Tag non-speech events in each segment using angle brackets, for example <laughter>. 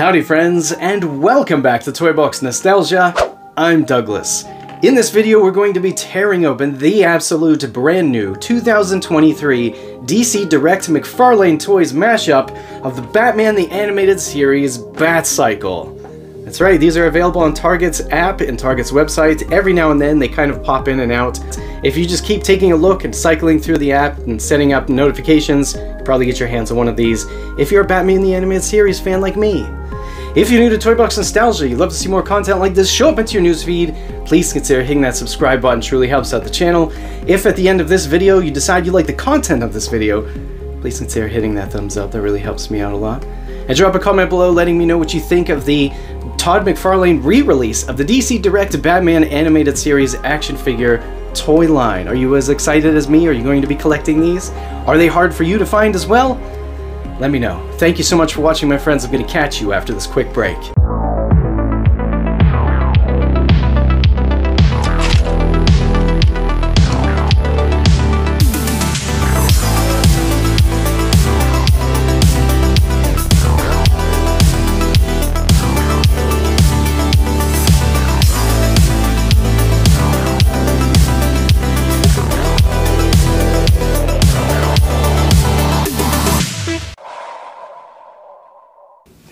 Howdy friends, and welcome back to Toy Box Nostalgia. I'm Douglas. In this video, we're going to be tearing open the absolute brand new 2023 DC Direct McFarlane Toys mashup of the Batman the Animated Series Bat Cycle. That's right, these are available on Target's app and Target's website. Every now and then they kind of pop in and out. If you just keep taking a look and cycling through the app and setting up notifications, you probably get your hands on one of these if you're a Batman the Animated Series fan like me. If you're new to Toy Box Nostalgia, you'd love to see more content like this show up into your newsfeed, please consider hitting that subscribe button, truly helps out the channel. If at the end of this video you decide you like the content of this video, please consider hitting that thumbs up, that really helps me out a lot. And drop a comment below letting me know what you think of the Todd McFarlane re-release of the DC Direct Batman Animated Series action figure toy line. Are you as excited as me? Are you going to be collecting these? Are they hard for you to find as well? Let me know. Thank you so much for watching, my friends. I'm going to catch you after this quick break.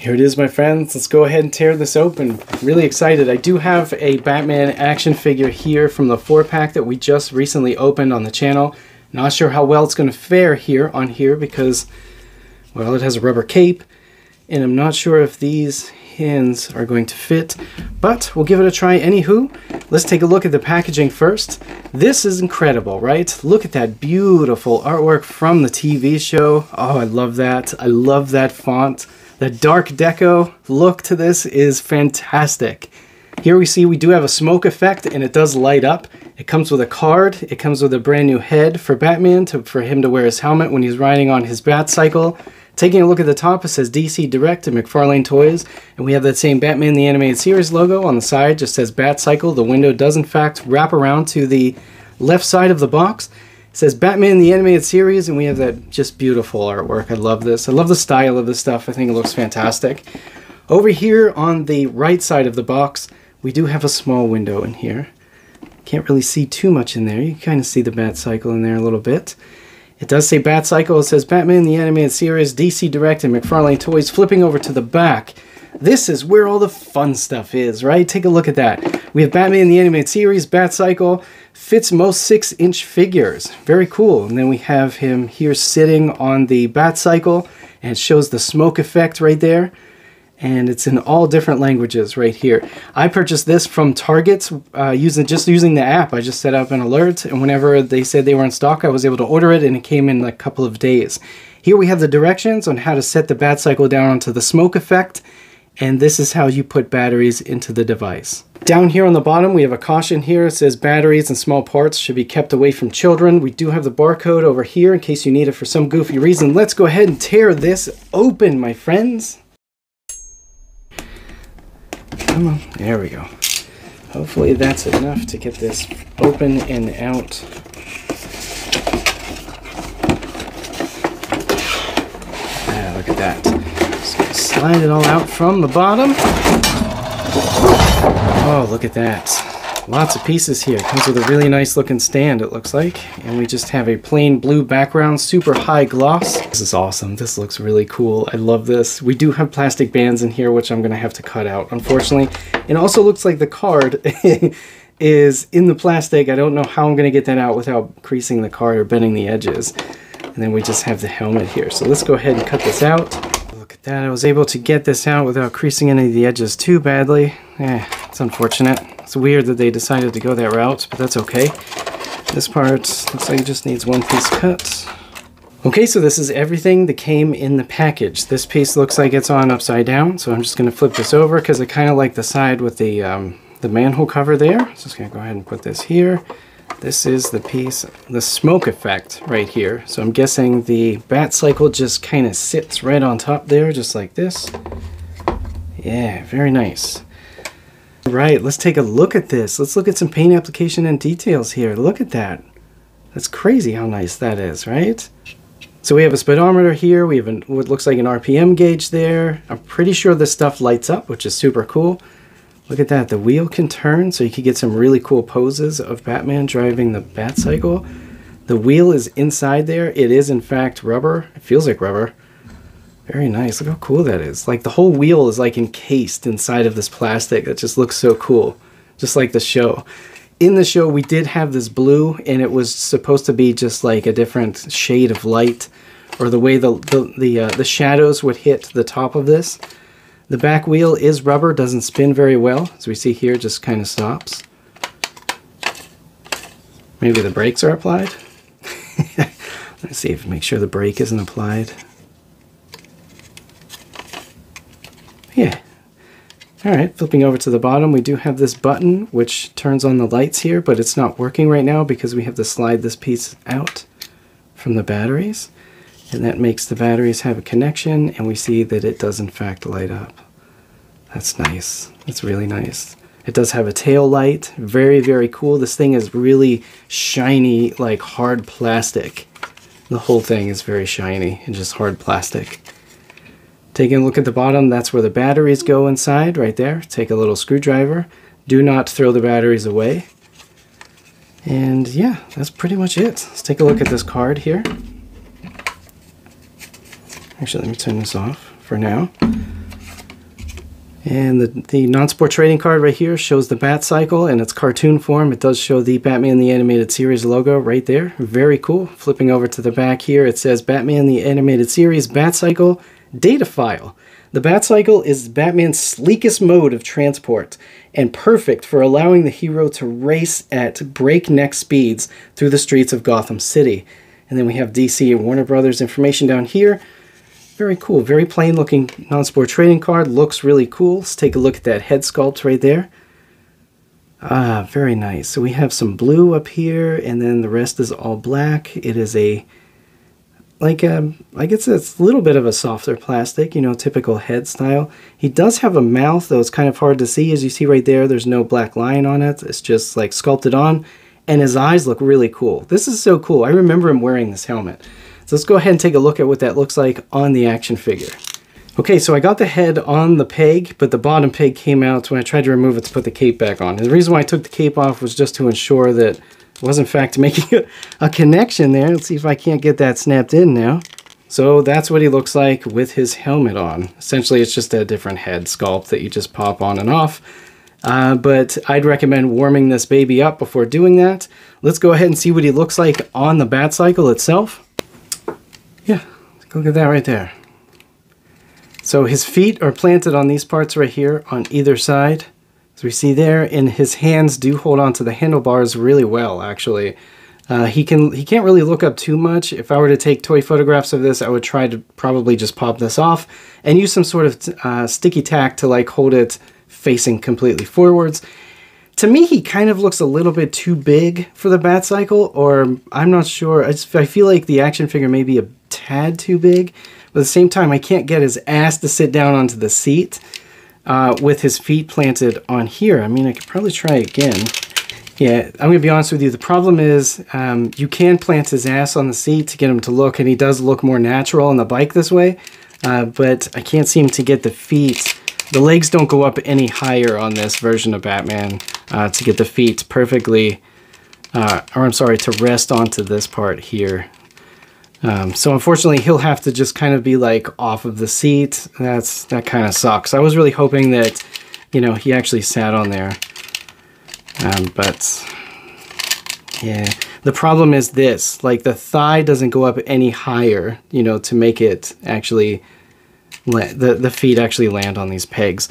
Here it is, my friends. Let's go ahead and tear this open. Really excited. I do have a Batman action figure here from the 4-pack that we just recently opened on the channel. Not sure how well it's going to fare here on here because, well, it has a rubber cape. And I'm not sure if these hands are going to fit, but we'll give it a try anywho. Let's take a look at the packaging first. This is incredible, right? Look at that beautiful artwork from the TV show. Oh, I love that. I love that font. The dark deco look to this is fantastic. Here we see we do have a smoke effect and it does light up. It comes with a card. It comes with a brand new head for Batman to, for him to wear his helmet when he's riding on his bat cycle. Taking a look at the top, it says DC Direct and McFarlane Toys, and we have that same Batman the Animated Series logo on the side, just says Bat Cycle. The window does in fact wrap around to the left side of the box, says Batman the Animated Series, and we have that just beautiful artwork. I love this. I love the style of this stuff. I think it looks fantastic. Over here on the right side of the box, we do have a small window in here. Can't really see too much in there. You can kind of see the Bat Cycle in there a little bit. It does say Bat Cycle. It says Batman the Animated Series, DC Direct, and McFarlane Toys. Flipping over to the back, this is where all the fun stuff is, right? Take a look at that. We have Batman the Animated Series, Bat Cycle, fits most six inch figures. Very cool. And then we have him here sitting on the bat cycle and shows the smoke effect right there. And it's in all different languages right here. I purchased this from Target uh, using just using the app. I just set up an alert and whenever they said they were in stock, I was able to order it and it came in a couple of days. Here we have the directions on how to set the bat cycle down onto the smoke effect. And this is how you put batteries into the device. Down here on the bottom, we have a caution here. It says batteries and small parts should be kept away from children. We do have the barcode over here in case you need it for some goofy reason. Let's go ahead and tear this open, my friends. Come on, there we go. Hopefully that's enough to get this open and out. Ah, look at that. Just slide it all out from the bottom. Oh, look at that. Lots of pieces here. Comes with a really nice looking stand, it looks like. And we just have a plain blue background, super high gloss. This is awesome. This looks really cool. I love this. We do have plastic bands in here, which I'm going to have to cut out, unfortunately. It also looks like the card <laughs> is in the plastic. I don't know how I'm going to get that out without creasing the card or bending the edges. And then we just have the helmet here. So let's go ahead and cut this out. That. I was able to get this out without creasing any of the edges too badly. Eh, it's unfortunate. It's weird that they decided to go that route, but that's okay. This part looks like it just needs one piece cut. Okay, so this is everything that came in the package. This piece looks like it's on upside down, so I'm just going to flip this over because I kind of like the side with the, um, the manhole cover there. So I'm just going to go ahead and put this here. This is the piece, the smoke effect right here. So I'm guessing the bat cycle just kind of sits right on top there, just like this. Yeah, very nice. Right, let's take a look at this. Let's look at some paint application and details here. Look at that. That's crazy how nice that is, right? So we have a speedometer here. We have an, what looks like an RPM gauge there. I'm pretty sure this stuff lights up, which is super cool. Look at that. The wheel can turn, so you can get some really cool poses of Batman driving the Batcycle. The wheel is inside there. It is, in fact, rubber. It feels like rubber. Very nice. Look how cool that is. Like the whole wheel is like encased inside of this plastic. That just looks so cool. Just like the show. In the show, we did have this blue, and it was supposed to be just like a different shade of light, or the way the the the, uh, the shadows would hit the top of this. The back wheel is rubber, doesn't spin very well. As we see here, just kind of stops. Maybe the brakes are applied. <laughs> Let's see if make sure the brake isn't applied. Yeah. All right, flipping over to the bottom, we do have this button which turns on the lights here, but it's not working right now because we have to slide this piece out from the batteries and that makes the batteries have a connection and we see that it does in fact light up. That's nice. That's really nice. It does have a tail light. Very, very cool. This thing is really shiny, like hard plastic. The whole thing is very shiny and just hard plastic. Taking a look at the bottom, that's where the batteries go inside, right there. Take a little screwdriver. Do not throw the batteries away. And yeah, that's pretty much it. Let's take a look at this card here. Actually, let me turn this off for now. And the, the non-sport trading card right here shows the Bat Cycle in its cartoon form. It does show the Batman the Animated Series logo right there. Very cool. Flipping over to the back here, it says Batman the Animated Series Bat Cycle Data File. The Bat Cycle is Batman's sleekest mode of transport and perfect for allowing the hero to race at breakneck speeds through the streets of Gotham City. And then we have DC and Warner Brothers information down here. Very cool, very plain looking non-sport trading card. Looks really cool. Let's take a look at that head sculpt right there. Ah, very nice. So we have some blue up here, and then the rest is all black. It is a, like a, um, I guess it's a little bit of a softer plastic, you know, typical head style. He does have a mouth, though it's kind of hard to see. As you see right there, there's no black line on it. It's just like sculpted on, and his eyes look really cool. This is so cool. I remember him wearing this helmet. So let's go ahead and take a look at what that looks like on the action figure. Okay, so I got the head on the peg, but the bottom peg came out when I tried to remove it to put the cape back on. And the reason why I took the cape off was just to ensure that it was in fact <laughs> making a, a connection there. Let's see if I can't get that snapped in now. So that's what he looks like with his helmet on. Essentially, it's just a different head sculpt that you just pop on and off. Uh, but I'd recommend warming this baby up before doing that. Let's go ahead and see what he looks like on the Bat Cycle itself. Yeah, look at that right there. So his feet are planted on these parts right here on either side. As we see there, and his hands do hold on to the handlebars really well, actually. Uh, he can he can't really look up too much. If I were to take toy photographs of this, I would try to probably just pop this off and use some sort of uh, sticky tack to like hold it facing completely forwards. To me, he kind of looks a little bit too big for the Bat Cycle, or I'm not sure. I, just, I feel like the action figure may be a tad too big. But at the same time, I can't get his ass to sit down onto the seat uh, with his feet planted on here. I mean, I could probably try again. Yeah, I'm to be honest with you. The problem is um, you can plant his ass on the seat to get him to look, and he does look more natural on the bike this way. Uh, but I can't seem to get the feet. The legs don't go up any higher on this version of Batman uh, to get the feet perfectly, uh, or I'm sorry, to rest onto this part here. Um, so unfortunately, he'll have to just kind of be like off of the seat. That's that kind of sucks. I was really hoping that, you know, he actually sat on there. Um, but yeah, the problem is this: like the thigh doesn't go up any higher, you know, to make it actually the the feet actually land on these pegs.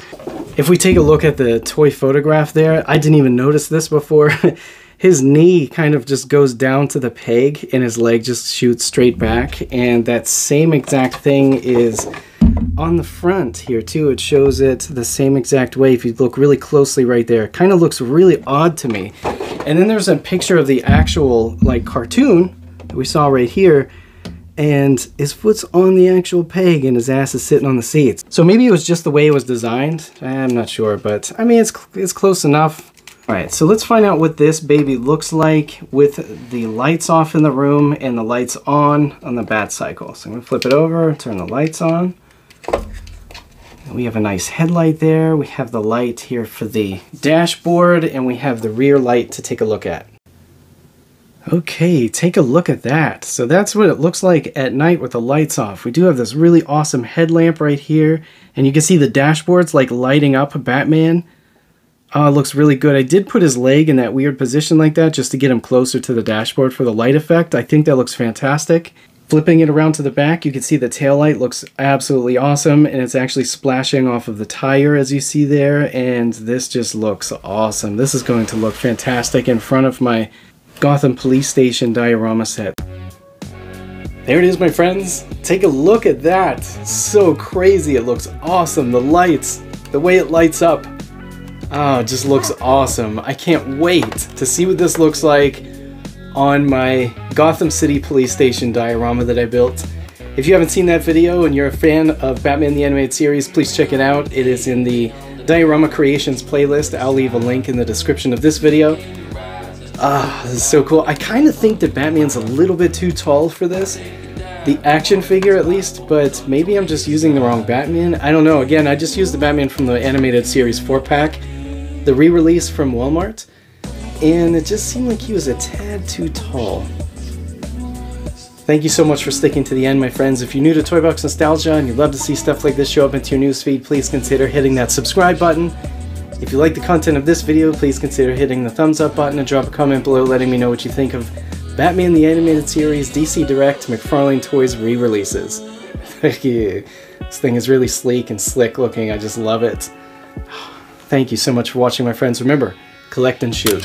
If we take a look at the toy photograph there, I didn't even notice this before. <laughs> his knee kind of just goes down to the peg and his leg just shoots straight back. And that same exact thing is on the front here too. It shows it the same exact way. If you look really closely right there, it kind of looks really odd to me. And then there's a picture of the actual like cartoon that we saw right here and his foot's on the actual peg and his ass is sitting on the seats. So maybe it was just the way it was designed. I'm not sure, but I mean, it's, it's close enough. Alright, so let's find out what this baby looks like with the lights off in the room and the lights on on the bat cycle. So I'm to flip it over, turn the lights on. We have a nice headlight there. We have the light here for the dashboard and we have the rear light to take a look at. Okay, take a look at that. So that's what it looks like at night with the lights off. We do have this really awesome headlamp right here, and you can see the dashboard's like lighting up Batman. Ah, it looks really good. I did put his leg in that weird position like that just to get him closer to the dashboard for the light effect. I think that looks fantastic. Flipping it around to the back, you can see the tail light looks absolutely awesome, and it's actually splashing off of the tire as you see there, and this just looks awesome. This is going to look fantastic in front of my Gotham Police Station diorama set. There it is, my friends. Take a look at that. So crazy. It looks awesome. The lights, the way it lights up. Oh, just looks awesome. I can't wait to see what this looks like on my Gotham City Police Station diorama that I built. If you haven't seen that video and you're a fan of Batman the Animated Series, please check it out. It is in the Diorama Creations playlist. I'll leave a link in the description of this video. Ah, this is so cool. I kind of think that Batman's a little bit too tall for this. The action figure, at least, but maybe I'm just using the wrong Batman. I don't know. Again, I just used the Batman from the animated series 4-pack, the re-release from Walmart, and it just seemed like he was a tad too tall. Thank you so much for sticking to the end, my friends. If you're new to Toy Box Nostalgia and you'd love to see stuff like this show up into your newsfeed, please consider hitting that subscribe button if you like the content of this video, please consider hitting the thumbs up button and drop a comment below letting me know what you think of Batman the Animated Series, DC Direct, McFarlane Toys re-releases. <laughs> Thank you. this thing is really sleek and slick looking, I just love it. <sighs> Thank you so much for watching my friends. Remember, collect and shoot.